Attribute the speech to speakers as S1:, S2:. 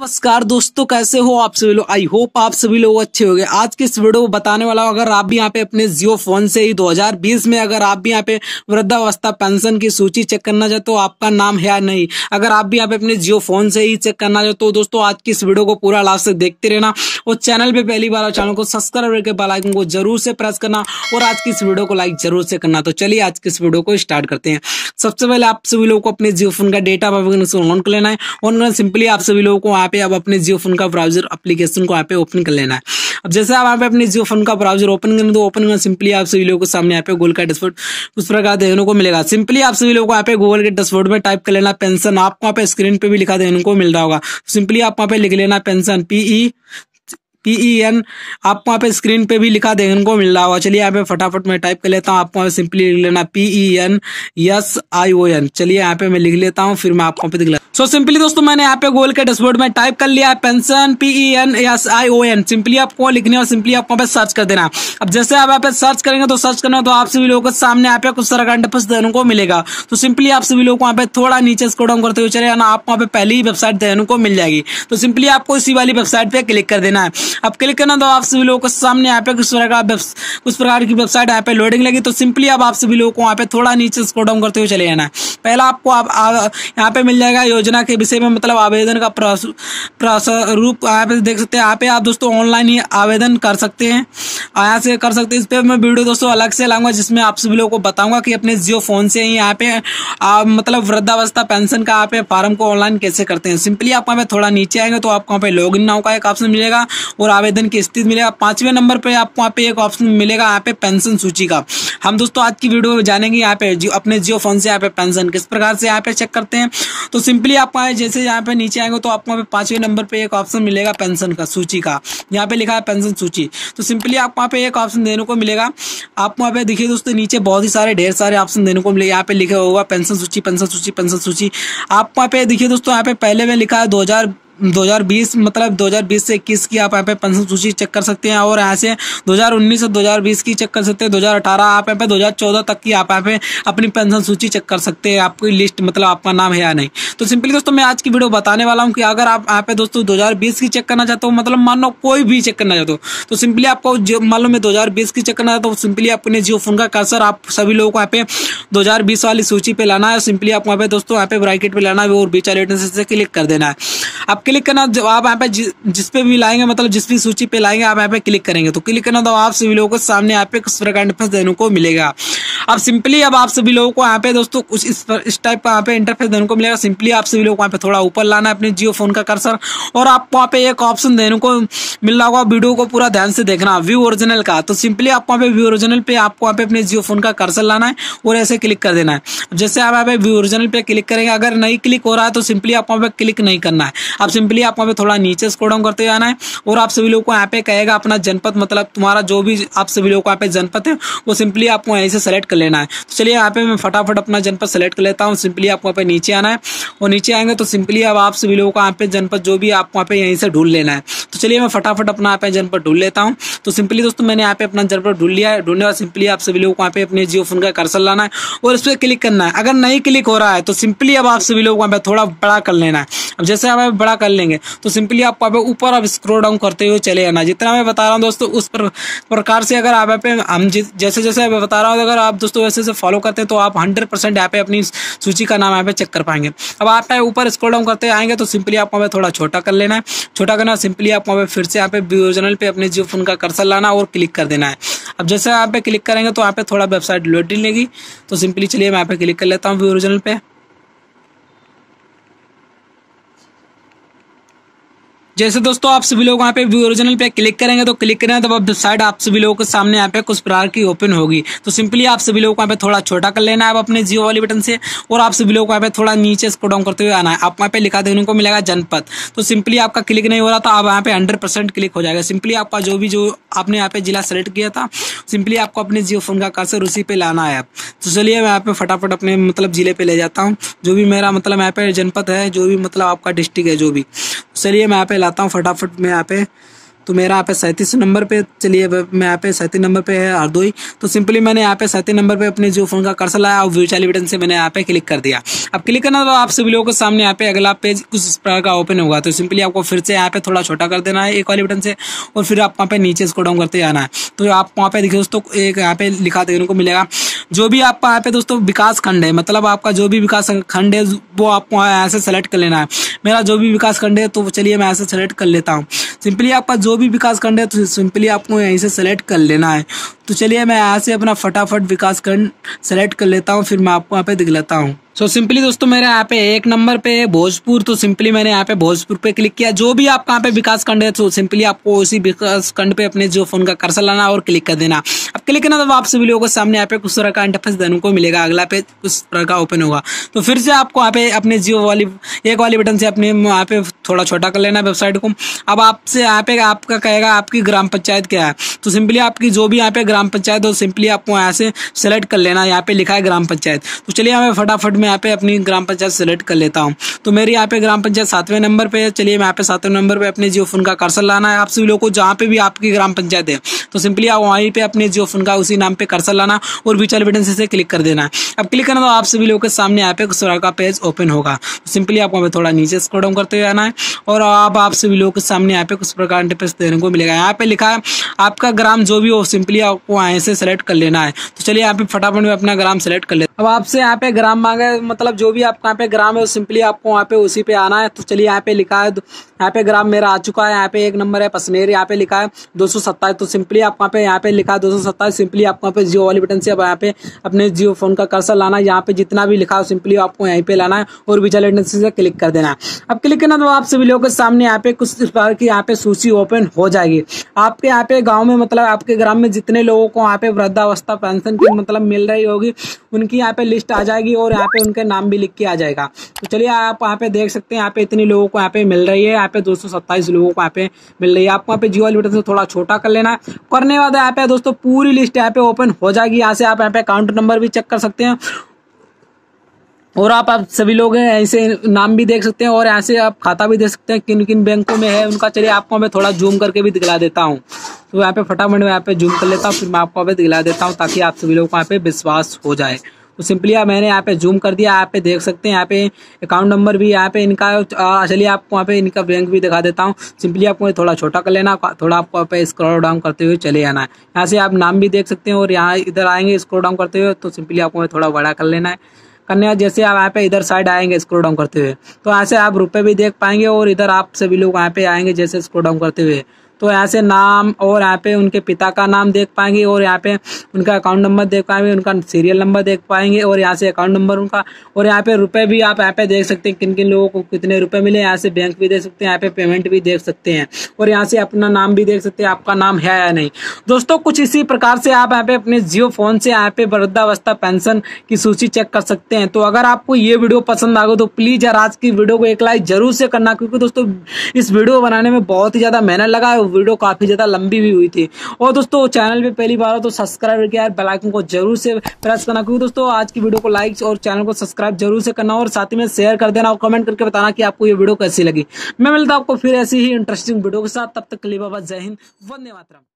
S1: नमस्कार दोस्तों, कैसे हो आप सभी लोग? आई होप आप सभी लोग अच्छे हो आज के इस वीडियो को बताने वाला हूँ, अगर आप भी यहाँ पे अपने जियो फ़ोन से ही 2020 में अगर आप भी यहाँ पे वृद्धावस्था पेंशन की सूची चेक करना चाहते हो आपका नाम है या नहीं। अगर आप भी यहाँ पे अपने जियो फ़ोन से ही चेक करना चाहते हो दोस्तों, आज की इस वीडियो को पूरा लाभ से देखते रहना और चैनल पे पहली बार चैनल को सब्सक्राइब करके बेलाइकन को ज़रूर से प्रेस करना और आज की इस वीडियो को लाइक ज़रूर से करना। तो चलिए आज की इस वीडियो को स्टार्ट करते हैं। सबसे पहले आप सभी लोगों को अपने जियो फ़ोन का डेटा ऑन कर लेना है। ऑन सिंपली आप सभी लोगों को यहाँ पे अब अपने जियो फ़ोन का ब्राउज़र अप्लीकेशन को यहाँ पे ओपन कर लेना है। अब जैसे आप यहाँ पे अपने जियो फ़ोन का ब्राउज़र ओपन करें तो ओपन करना सिंपली आप सभी लोगों को सामने यहाँ पे गूगल का डैशबोर्ड उस प्रकार देखने को मिलेगा। सिंपली आप सभी लोगों को यहाँ पे गूगल के डैशबोर्ड में टाइप कर लेना पेंशन आपको यहाँ पे स्क्रीन पे भी लिखा देखने को मिल रहा होगा। सिंपली आप वहाँ पे लिख लेना पेंशन पीई पीई एन आपको वहाँ पे स्क्रीन पे भी लिखा देखने को मिल रहा होगा। चलिए यहाँ पे फटाफट मैं टाइप कर लेता हूँ, आपको वहाँ सिंपली लिख लेना P E N S I O N चलिए यहाँ पे मैं लिख लेता हूँ, फिर मैं आपको पे दिख सो सिंपली दोस्तों, मैंने यहाँ पे गोल के डैशबोर्ड में टाइप कर लिया है pension P E N S I O N simply आपको लिखने और सिंपली आपको पे सर्च कर देना अब जैसे आप यहाँ पे सर्च करेंगे तो सर्च करना तो आप सभी लोगों को सामने यहाँ पे कुछ तरह का इंटरफेस देने को मिलेगा। तो सिंपली आप सभी लोगों को यहाँ पे थोड़ा नीचे स्क्रॉल डाउन करते हुए चले ना आप वहाँ पे पहली ही वेबसाइट देने को मिल जाएगी। तो सिंपली आपको इसी वाली वेबसाइट पे क्लिक कर देना है। अब क्लिक करना तो आप सभी लोगों को सामने यहाँ पे कुछ प्रकार कुछ प्रकार की वेबसाइट यहाँ पे लोडिंग लगी। तो सिंपली अब आप सभी लोगों को वहाँ पे थोड़ा नीचे स्क्रॉल डाउन करते हुए चले जाना पहला आपको आप यहाँ पे मिल जाएगा योजना के विषय में मतलब आवेदन का रूप। यहाँ पे देख सकते हैं, यहाँ पे आप दोस्तों ऑनलाइन ही आवेदन कर सकते हैं। यहाँ से कर सकते हैं। इस पर मैं वीडियो दोस्तों अलग से लाऊँगा, जिसमें आप सभी लोगों को बताऊँगा कि अपने जियो फ़ोन से ही यहाँ पे आप मतलब वृद्धावस्था पेंशन का यहाँ पे फार्म को ऑनलाइन कैसे करते हैं। सिंपली आप वहाँ पे थोड़ा नीचे आएँगे तो आपको वहाँ पे लॉग इन नाउ का एक ऑप्शन मिलेगा। और आवेदन की स्थिति मिलेगा पाँचवें नंबर पे आपको वहाँ पे एक ऑप्शन मिलेगा यहाँ पे पेंशन सूची का हम दोस्तों आज की वीडियो में जानेंगे यहाँ पे अपने जियो फ़ोन से यहाँ पे पेंशन किस प्रकार से यहाँ पे चेक करते हैं तो सिंपली आपको जैसे यहाँ पे नीचे आएँगे तो आपको पाँचवें नंबर पे एक ऑप्शन मिलेगा पेंशन का सूची का यहाँ पे लिखा है पेंशन सूची तो सिंपली आपको वहाँ पे एक ऑप्शन देने को मिलेगा आपको वहाँ पे देखिए दोस्तों नीचे बहुत ही सारे ढेर सारे ऑप्शन देने को मिलेगा यहाँ पे लिखा होगा पेंशन सूची पेंशन सूची पेंशन सूची आप वहाँ पे देखिए दोस्तों यहाँ पे पहले में लिखा है दो हज़ार 2020 मतलब 2020 से 21 की आप यहाँ पे पेंशन सूची चेक कर सकते हैं और यहाँ से 2019 से 2020 की चेक कर सकते हैं। 2018 आप यहाँ पे 2014 तक की आप यहाँ पे अपनी पेंशन सूची चेक कर सकते हैं। आपकी लिस्ट मतलब आपका नाम है या नहीं। तो सिंपली दोस्तों, मैं आज की वीडियो बताने वाला हूँ कि अगर आप यहाँ पे दोस्तों दो हज़ार बीस की चेक करना चाहते हो मतलब मान लो कोई भी चेक करना चाहते हो तो सिंपली आपको मान लो मैं दो हज़ार बीस की चेक करना चाहता हूँ सिंपली अपने जियो फ़ोन का कर्सर आप सभी लोगों को यहाँ पे दो हज़ार बीस वाली सूची पे लाना है। सिंपली आप वहाँ पे दोस्तों, यहाँ पे ब्राइकेट पे लाना है और बीच वाले से क्लिक कर देना है। आप क्लिक करना, जब आप यहाँ पे जिस पे भी लाएँगे मतलब जिस भी सूची पे लाएँगे, आप यहाँ पे क्लिक करेंगे। तो क्लिक करना तो आप सभी लोगों को सामने यहाँ पे कुछ प्रकार देने को मिलेगा। अब सिंपली अब आप सभी लोगों को यहाँ पे दोस्तों कुछ इस टाइप का यहाँ पे इंटरफेस देने को मिलेगा सिंपली आप सभी लोगों को यहाँ पे थोड़ा ऊपर लाना है अपने जियो फ़ोन का कर्सर और आपको वहाँ पे एक ऑप्शन देने को मिल रहा होगा वीडियो को पूरा ध्यान से देखना व्यू ओरिजिनल का तो सिंपली आपको वहाँ पे व्यू ओरिजिनल पे आपको वहाँ पे अपने जियो फ़ोन का कर्सर लाना है और ऐसे क्लिक कर देना है जैसे आप यहाँ पे व्यू ओरिजिनल पे क्लिक करेंगे अगर नहीं क्लिक हो रहा है तो सिंपली आपको वहाँ पे क्लिक नहीं करना है अब सिंपली आपको वहाँ पे थोड़ा नीचे स्क्रॉल डाउन करते जाना है और आप सभी लोग को यहाँ पे कहेगा अपना जनपद मतलब तुम्हारा जो भी आप सभी लोग को यहाँ पे जनपद है वो सिंपली आपको यहीं से सेलेक्ट कर लेना है तो चलिए यहाँ पे मैं फटाफट अपना जनपद सेलेक्ट कर लेता हूँ सिंपली आपको यहाँ पे नीचे आना है और नीचे आएँगे तो सिंपली अब आप सभी लोगों को यहाँ पे जनपद जो भी आपको वहाँ पे यहीं से ढूंढ लेना है तो चलिए मैं फटाफट अपना यहाँ पे जनपद ढूंढ लेता हूँ तो सिंपली दोस्तों मैंने यहाँ पे अपना जनपद ढूंढ लिया है ढूँढने बाद सिंपली आप सभी लोगों को यहाँ पे अपने जियो फ़ोन का कर्सर लाना है और इस पर क्लिक करना है अगर नहीं क्लिक हो रहा है तो सिंपली अब आप सभी लोगों को यहाँ पे थोड़ा बड़ा कर लेना है अब जैसे आप बड़ा कर लेंगे तो सिंपली आप ऊपर अब स्क्रोल डाउन करते हुए चले जाना जितना मैं बता रहा हूँ दोस्तों उस पर, प्रकार से अगर आप यहाँ पे हम जैसे जैसे मैं बता रहा हूँ अगर आप दोस्तों, ऐसे से फॉलो करते हैं तो आप हंड्रेड परसेंट यहाँ पे अपनी सूची का नाम यहाँ पे चेक कर पाएँगे। अब आप ऊपर स्क्रोल डाउन करते आएँगे तो सिंपली आपको वहाँ थोड़ा छोटा कर लेना है। छोटा करना सिंपली आपको वहाँ फिर से यहाँ पे ओरिजिनल पे अपने जियो फ़ोन का कर्सर लाना और क्लिक कर देना है। अब जैसे आप पे क्लिक करेंगे तो यहाँ पे थोड़ा वेबसाइट लोड लेगी। तो सिंपली चलिए मैं यहाँ पे क्लिक कर लेता हूँ ओरिजिनल पे। जैसे दोस्तों आप सभी लोग यहाँ पे व्यू ओरिजिनल पे क्लिक करेंगे तो क्लिक करेंगे तो अब साइड आप सभी लोगों के सामने यहाँ पे कुछ प्रकार की ओपन होगी। तो सिंपली आप सभी लोगों को यहाँ पे थोड़ा छोटा कर लेना है आप अपने जियो वाली बटन से, और आप सभी लोगों को यहाँ पे थोड़ा नीचे स्क्रो डाउन करते हुए आना है। आप वहाँ पे लिखा देने को मिलेगा जनपद। तो सिंपली आपका क्लिक नहीं हो रहा तो आप यहाँ पे हंड्रेड क्लिक हो जाएगा। सिंपली आपका जो भी जो आपने यहाँ पे जिला सेलेक्ट किया था। सिंपली आपको अपने जियो फ़ोन का कर्सर उसी पे लाना है। तो चलिए मैं यहाँ पे फटाफट अपने मतलब ज़िले पे ले जाता हूँ। जो भी मेरा मतलब यहाँ पे जनपद है, जो भी मतलब आपका डिस्ट्रिक्ट है, जो भी। चलिए मैं यहाँ पे लाता हूँ फटाफट में यहाँ पे। तो मेरा यहाँ पे सैंतीस नंबर पे, चलिए मैं यहाँ पे सैंतीस नंबर पे है हरदोई तो सिंपली मैंने यहाँ पे सैंतीस नंबर पे अपने जो फ़ोन का कर्सर लाया और व्यू बटन से मैंने यहाँ पे क्लिक कर दिया। अब क्लिक करना तो आप सभी लोगों के सामने यहाँ पे अगला पेज कुछ इस प्रकार का ओपन होगा। तो सिंपली आपको फिर से यहाँ पे थोड़ा छोटा कर देना है एक वाली बटन से और फिर आप वहाँ पे नीचे इसको डाउन करते जाना है। तो आप वहाँ पे देखिए दोस्तों, एक यहाँ पे लिखा देखने को मिलेगा। जो भी आपका यहाँ पे दोस्तों विकास खंड है मतलब आपका जो भी विकास खंड है, वो आपको यहाँ से सेलेक्ट कर लेना है। मेरा जो भी विकास खंड है तो चलिए मैं ऐसे सेलेक्ट कर लेता हूँ। सिंपली आपका जो भी विकास खंड है तो सिंपली आपको यहीं से सेलेक्ट कर लेना है। तो चलिए मैं यहाँ से अपना फटाफट विकास खंड सेलेक्ट कर लेता हूँ, फिर मैं आपको यहाँ पे दिख लेता हूँ। सो so, सिंपली दोस्तों मेरे यहाँ पे एक नंबर पे भोजपुर। तो सिंपली मैंने यहाँ पे भोजपुर पे क्लिक किया। जो भी आप यहाँ पे विकास खंड है तो सिंपली आपको उसी विकास खंड पे अपने जो फ़ोन का कर्सर लाना और क्लिक कर देना। अब क्लिक करना तो आप सभी लोगों को सामने यहाँ पे कुछ तरह का इंटरफेस देने को मिलेगा। अगला पे कुछ तरह का ओपन होगा। तो फिर से आपको यहाँ पे अपने जियो वाली एक वाली बटन से अपने यहाँ पे थोड़ा छोटा कर लेना वेबसाइट को। अब आपसे यहाँ पे आपका कहेगा आपकी ग्राम पंचायत क्या है? तो सिंपली आपकी जो भी यहाँ पे ग्राम पंचायत हो सिंपली आपको यहाँ से सेलेक्ट कर लेना। यहाँ पे लिखा है ग्राम पंचायत। तो चलिए हमें फटाफट में यहाँ पे अपनी ग्राम पंचायत सेलेक्ट कर लेता हूँ। तो मेरी यहाँ पे ग्राम पंचायत सातवें नंबर पे चलिए मैं यहाँ पे सातवें नंबर पे अपने जियो फ़ोन का कर्सर लाना है। आप सभी लोगों को जहाँ पे भी आपकी ग्राम पंचायत है। तो सिंपली आप वहीं पे अपने जियो फ़ोन का उसी नाम पे कर्सर लाना और विचल बटन से क्लिक कर देना है। अब क्लिक करना तो आप सभी लोगों के सामने यहाँ पे उस का पेज ओपन होगा। सिंपली आपको हमें थोड़ा नीचे स्क्रॉल डाउन करते हुए आना है और अब आप सभी लोगों के सामने यहाँ पे कुछ प्रकार इंटरफेस देने को मिलेगा। यहाँ पे लिखा है, आपका ग्राम जो भी हो सिंपली आपको यहाँ से सेलेक्ट कर लेना है। तो चलिए यहाँ पे फटाफट में अपना ग्राम सेलेक्ट कर लेते अब आपसे यहाँ पे ग्राम मांगे मतलब जो भी आपका यहाँ पे ग्राम है सिंपली आपको वहाँ पे उसी पे आना है तो चलिए यहाँ पे लिखा है यहाँ पे ग्राम मेरा आ चुका है यहाँ पे एक नंबर है पसनेर यहाँ पे लिखा है दो तो सिंपली आप वहाँ पे यहाँ पे लिखा है दो सिंपली आपको वहाँ पे जियो वाली बटन से यहाँ पे अपने जियो फ़ोन का कर्सर लाना है यहाँ पे जितना भी लिखा हो सिंपली आपको यहीं पे लाना है और विचल बटन से क्लिक कर देना है अब क्लिक करना तो आप सभी लोगों के सामने यहाँ पे कुछ इस प्रकार की यहाँ पे सूची ओपन हो जाएगी आपके यहाँ पे गाँव में मतलब आपके ग्राम में जितने लोगों को यहाँ पे वृद्धावस्था पेंशन की मतलब मिल रही होगी उनकी यहाँ पे लिस्ट आ जाएगी और यहाँ पे उनके नाम भी लिख के आ जाएगा तो चलिए आप यहाँ पे देख सकते हैं यहाँ पे इतने लोगों को यहाँ पे मिल रही है यहाँ पे दो लोगों को यहाँ पे मिल रही है आपको यहाँ पे जियो वाली से थोड़ा छोटा कर लेना है करने वाला यहाँ पे दोस्तों पूरी लिस्ट यहाँ पे ओपन हो जाएगी यहाँ से आप यहाँ पे अकाउंट नंबर भी चेक कर सकते हैं और आप आप सभी लोग हैं ऐसे नाम भी देख सकते हैं और ऐसे आप खाता भी देख सकते हैं किन किन बैंकों में है उनका चलिए आपको मैं थोड़ा जूम करके भी दिखला देता हूँ तो यहाँ पे फटाफट में यहाँ पे जूम कर लेता हूँ फिर मैं आपको दिखला देता हूँ ताकि आप सभी लोगों को यहाँ पे विश्वास हो जाए तो सिंपली आप मैंने यहाँ पे जूम कर दिया यहाँ पे देख सकते हैं, यहाँ पे अकाउंट नंबर भी, यहाँ पे इनका चलिए आपको वहाँ पे इनका बैंक भी दिखा देता हूँ। सिंपली आपको थोड़ा छोटा कर लेना थोड़ा आपको वहाँ पे स्क्रॉल डाउन करते हुए चले जाना है। यहाँ से आप नाम भी देख सकते हैं और यहाँ इधर आएँगे स्क्रॉल डाउन करते हुए तो सिंपली आपको थोड़ा बड़ा कर लेना है। करने जैसे आप यहाँ पे इधर साइड आएँगे स्क्रोल डाउन करते हुए तो यहाँ से आप रुपये भी देख पाएँगे और इधर आप सभी लोग यहाँ पे आएँगे, जैसे स्क्रोल डाउन करते हुए। तो यहाँ से नाम और यहाँ पे उनके पिता का नाम देख पाएँगे और यहाँ पे उनका अकाउंट नंबर देख पाएँगे, उनका सीरियल नंबर देख पाएँगे और यहाँ से अकाउंट नंबर उनका और यहाँ पे रुपए भी आप यहाँ पे देख सकते हैं किन किन लोगों को कितने रुपए मिले, यहाँ से बैंक भी देख सकते हैं, यहाँ पे पेमेंट भी देख सकते हैं और यहाँ से अपना नाम भी देख सकते हैं, आपका नाम है या नहीं। दोस्तों, कुछ इसी प्रकार से आप यहाँ पे अपने जियो फ़ोन से यहाँ पे वृद्धावस्था पेंशन की सूची चेक कर सकते हैं। तो अगर आपको ये वीडियो पसंद आ तो प्लीज़ यार आज की वीडियो को एक लाइक ज़रूर से करना, क्योंकि दोस्तों, इस वीडियो बनाने में बहुत ही ज़्यादा मेहनत लगा है वीडियो काफ़ी ज़्यादा लंबी भी हुई थी। और दोस्तों, चैनल पे पहली बार हो तो सब्सक्राइब किया बेल आइकन को ज़रूर से प्रेस करना, क्योंकि दोस्तों, आज की वीडियो को लाइक और चैनल को सब्सक्राइब ज़रूर से करना और साथ ही में शेयर कर देना और कमेंट करके बताना कि आपको ये वीडियो कैसी लगी। मैं मिलता आपको फिर ऐसी ही इंटरेस्टिंग वीडियो के साथ। तब तक के लिए बाबा जय हिंद, वंदे मातरम।